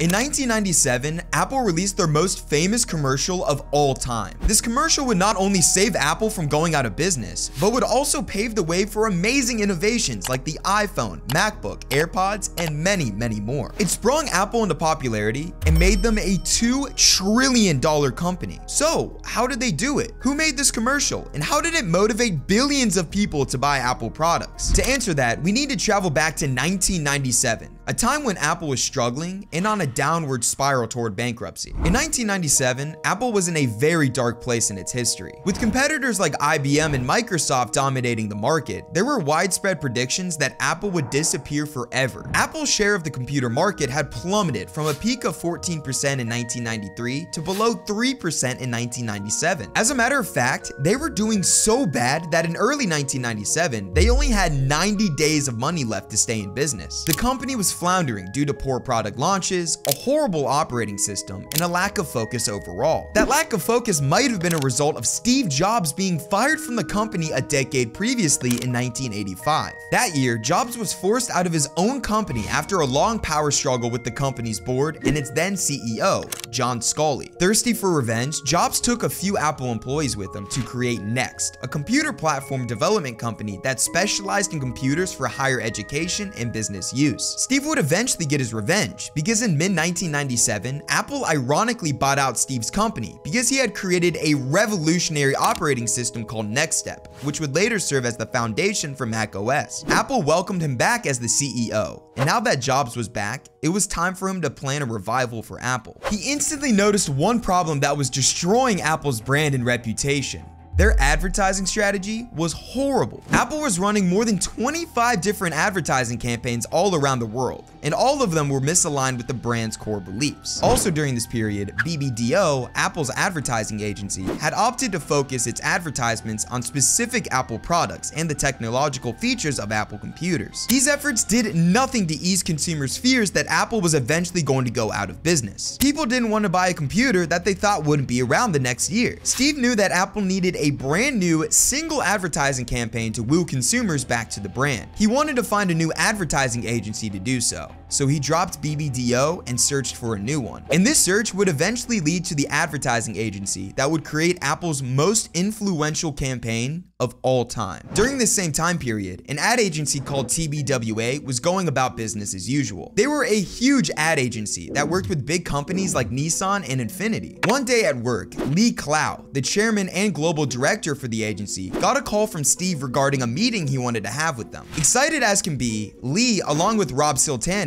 In 1997, Apple released their most famous commercial of all time. This commercial would not only save Apple from going out of business, but would also pave the way for amazing innovations like the iPhone, MacBook, AirPods, and many, many more. It sprung Apple into popularity and made them a $2 trillion company. So, how did they do it? Who made this commercial? And how did it motivate billions of people to buy Apple products? To answer that, we need to travel back to 1997 a time when Apple was struggling and on a downward spiral toward bankruptcy. In 1997, Apple was in a very dark place in its history. With competitors like IBM and Microsoft dominating the market, there were widespread predictions that Apple would disappear forever. Apple's share of the computer market had plummeted from a peak of 14% in 1993 to below 3% in 1997. As a matter of fact, they were doing so bad that in early 1997, they only had 90 days of money left to stay in business. The company was floundering due to poor product launches, a horrible operating system, and a lack of focus overall. That lack of focus might have been a result of Steve Jobs being fired from the company a decade previously in 1985. That year, Jobs was forced out of his own company after a long power struggle with the company's board and its then CEO, John Sculley. Thirsty for revenge, Jobs took a few Apple employees with him to create Next, a computer platform development company that specialized in computers for higher education and business use. Steve Steve would eventually get his revenge because in mid 1997, Apple ironically bought out Steve's company because he had created a revolutionary operating system called NextStep, which would later serve as the foundation for Mac OS. Apple welcomed him back as the CEO, and now that Jobs was back, it was time for him to plan a revival for Apple. He instantly noticed one problem that was destroying Apple's brand and reputation their advertising strategy was horrible. Apple was running more than 25 different advertising campaigns all around the world, and all of them were misaligned with the brand's core beliefs. Also during this period, BBDO, Apple's advertising agency, had opted to focus its advertisements on specific Apple products and the technological features of Apple computers. These efforts did nothing to ease consumers' fears that Apple was eventually going to go out of business. People didn't want to buy a computer that they thought wouldn't be around the next year. Steve knew that Apple needed a brand new single advertising campaign to woo consumers back to the brand. He wanted to find a new advertising agency to do so so he dropped BBDO and searched for a new one. And this search would eventually lead to the advertising agency that would create Apple's most influential campaign of all time. During this same time period, an ad agency called TBWA was going about business as usual. They were a huge ad agency that worked with big companies like Nissan and Infiniti. One day at work, Lee Clow, the chairman and global director for the agency, got a call from Steve regarding a meeting he wanted to have with them. Excited as can be, Lee, along with Rob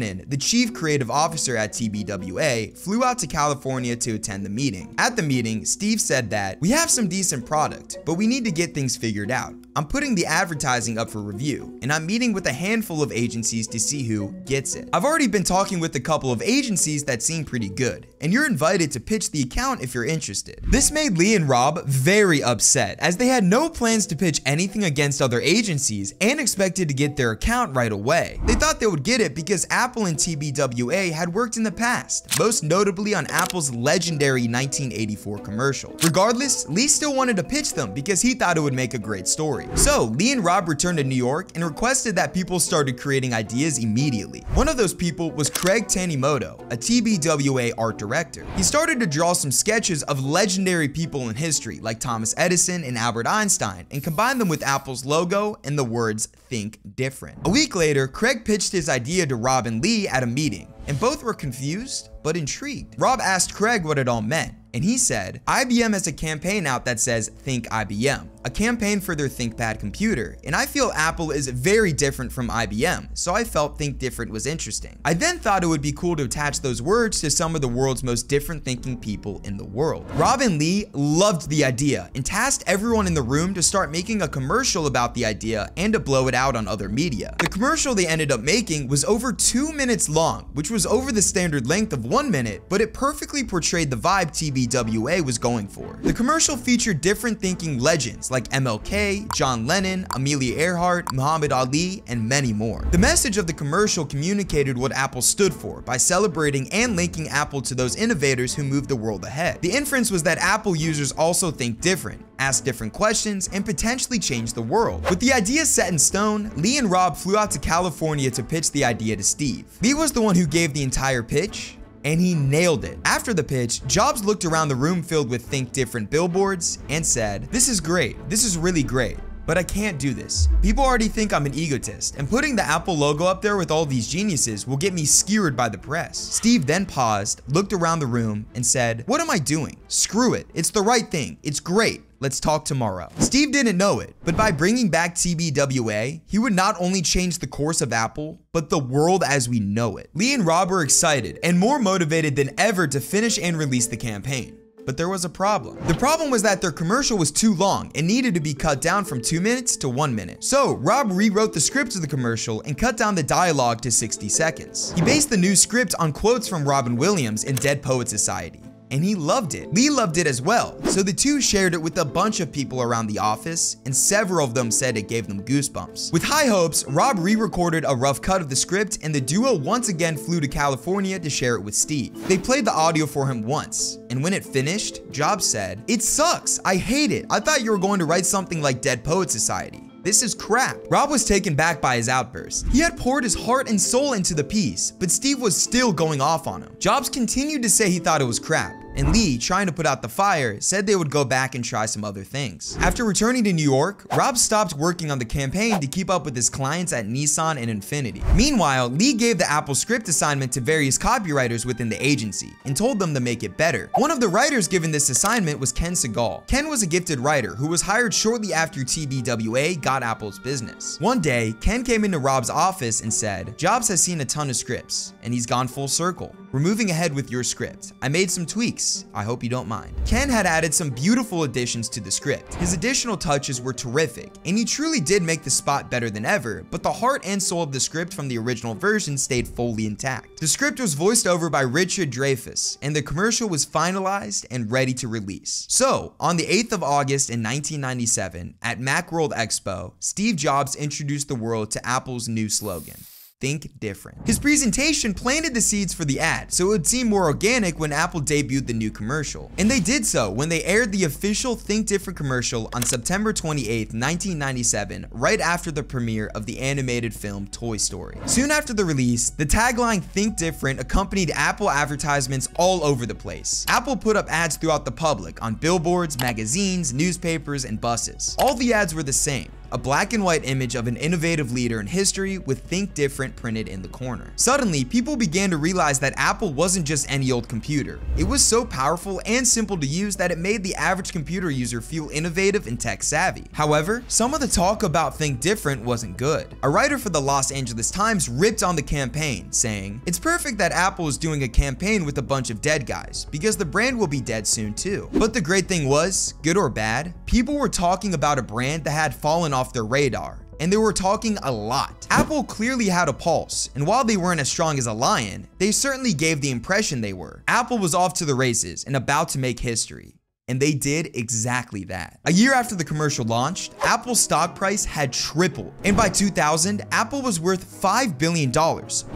The chief creative officer at TBWA, flew out to California to attend the meeting. At the meeting, Steve said that, we have some decent product, but we need to get things figured out. I'm putting the advertising up for review, and I'm meeting with a handful of agencies to see who gets it. I've already been talking with a couple of agencies that seem pretty good, and you're invited to pitch the account if you're interested. This made Lee and Rob very upset, as they had no plans to pitch anything against other agencies and expected to get their account right away. They thought they would get it because Apple and TBWA had worked in the past, most notably on Apple's legendary 1984 commercial. Regardless, Lee still wanted to pitch them because he thought it would make a great story. So Lee and Rob returned to New York and requested that people started creating ideas immediately. One of those people was Craig Tanimoto, a TBWA art director. He started to draw some sketches of legendary people in history like Thomas Edison and Albert Einstein and combine them with Apple's logo and the words think different. A week later, Craig pitched his idea to Rob and Lee at a meeting, and both were confused but intrigued. Rob asked Craig what it all meant, and he said, IBM has a campaign out that says Think IBM, a campaign for their ThinkPad computer, and I feel Apple is very different from IBM, so I felt Think Different was interesting. I then thought it would be cool to attach those words to some of the world's most different thinking people in the world. Rob and Lee loved the idea and tasked everyone in the room to start making a commercial about the idea and to blow it out on other media. The commercial they ended up making was over two minutes long, which was over the standard length of one minute, but it perfectly portrayed the vibe TBWA was going for. The commercial featured different thinking legends like MLK, John Lennon, Amelia Earhart, Muhammad Ali, and many more. The message of the commercial communicated what Apple stood for by celebrating and linking Apple to those innovators who moved the world ahead. The inference was that Apple users also think different, ask different questions, and potentially change the world. With the idea set in stone, Lee and Rob flew out to California to pitch the idea to Steve. Lee was the one who gave the entire pitch, and he nailed it. After the pitch, Jobs looked around the room filled with Think Different billboards and said, This is great. This is really great but I can't do this. People already think I'm an egotist, and putting the Apple logo up there with all these geniuses will get me skewered by the press. Steve then paused, looked around the room, and said, What am I doing? Screw it. It's the right thing. It's great. Let's talk tomorrow. Steve didn't know it, but by bringing back TBWA, he would not only change the course of Apple, but the world as we know it. Lee and Rob were excited and more motivated than ever to finish and release the campaign but there was a problem. The problem was that their commercial was too long and needed to be cut down from 2 minutes to 1 minute. So Rob rewrote the script of the commercial and cut down the dialogue to 60 seconds. He based the new script on quotes from Robin Williams in Dead Poet Society and he loved it. Lee loved it as well, so the two shared it with a bunch of people around the office, and several of them said it gave them goosebumps. With high hopes, Rob re-recorded a rough cut of the script, and the duo once again flew to California to share it with Steve. They played the audio for him once, and when it finished, Jobs said, It sucks, I hate it, I thought you were going to write something like Dead Poet Society. This is crap. Rob was taken back by his outburst. He had poured his heart and soul into the piece, but Steve was still going off on him. Jobs continued to say he thought it was crap, and Lee, trying to put out the fire, said they would go back and try some other things. After returning to New York, Rob stopped working on the campaign to keep up with his clients at Nissan and Infiniti. Meanwhile, Lee gave the Apple script assignment to various copywriters within the agency and told them to make it better. One of the writers given this assignment was Ken Segall. Ken was a gifted writer who was hired shortly after TBWA got Apple's business. One day, Ken came into Rob's office and said, Jobs has seen a ton of scripts, and he's gone full circle. We're moving ahead with your script. I made some tweaks. I hope you don't mind. Ken had added some beautiful additions to the script. His additional touches were terrific, and he truly did make the spot better than ever, but the heart and soul of the script from the original version stayed fully intact. The script was voiced over by Richard Dreyfuss, and the commercial was finalized and ready to release. So, on the 8th of August in 1997, at Macworld Expo, Steve Jobs introduced the world to Apple's new slogan, Think different. His presentation planted the seeds for the ad, so it would seem more organic when Apple debuted the new commercial. And they did so when they aired the official Think Different commercial on September 28, 1997, right after the premiere of the animated film Toy Story. Soon after the release, the tagline Think Different accompanied Apple advertisements all over the place. Apple put up ads throughout the public on billboards, magazines, newspapers, and buses. All the ads were the same a black and white image of an innovative leader in history with Think Different printed in the corner. Suddenly, people began to realize that Apple wasn't just any old computer. It was so powerful and simple to use that it made the average computer user feel innovative and tech savvy. However, some of the talk about Think Different wasn't good. A writer for the Los Angeles Times ripped on the campaign, saying, It's perfect that Apple is doing a campaign with a bunch of dead guys, because the brand will be dead soon too. But the great thing was, good or bad, people were talking about a brand that had fallen off their radar and they were talking a lot. Apple clearly had a pulse, and while they weren't as strong as a lion, they certainly gave the impression they were. Apple was off to the races and about to make history. And they did exactly that. A year after the commercial launched, Apple's stock price had tripled. And by 2000, Apple was worth $5 billion,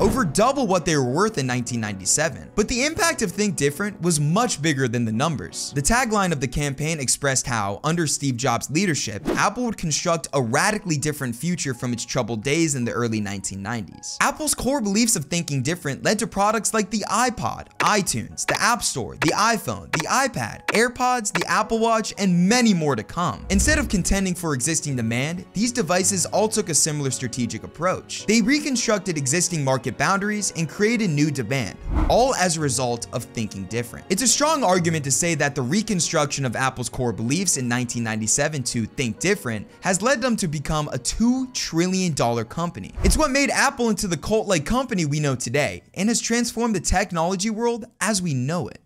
over double what they were worth in 1997. But the impact of Think Different was much bigger than the numbers. The tagline of the campaign expressed how, under Steve Jobs' leadership, Apple would construct a radically different future from its troubled days in the early 1990s. Apple's core beliefs of thinking different led to products like the iPod, iTunes, the App Store, the iPhone, the iPad, AirPods, the Apple Watch, and many more to come. Instead of contending for existing demand, these devices all took a similar strategic approach. They reconstructed existing market boundaries and created new demand, all as a result of thinking different. It's a strong argument to say that the reconstruction of Apple's core beliefs in 1997 to think different has led them to become a $2 trillion company. It's what made Apple into the cult-like company we know today and has transformed the technology world as we know it.